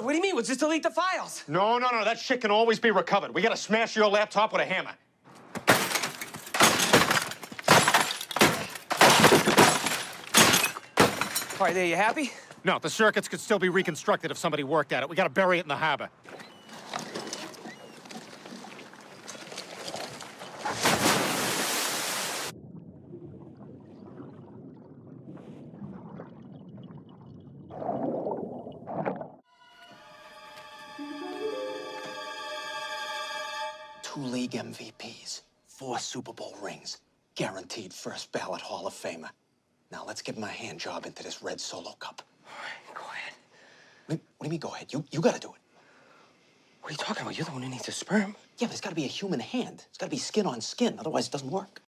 What do you mean? We'll just delete the files. No, no, no. That shit can always be recovered. We gotta smash your laptop with a hammer. All right, there, you happy? No, the circuits could still be reconstructed if somebody worked at it. We gotta bury it in the harbor. Two league MVPs, four Super Bowl rings, guaranteed first ballot Hall of Famer. Now let's get my hand job into this red solo cup. Go ahead. What do you, what do you mean, go ahead? You, you gotta do it. What are you talking about? You're the one who needs a sperm. Yeah, but it's gotta be a human hand. It's gotta be skin on skin, otherwise it doesn't work.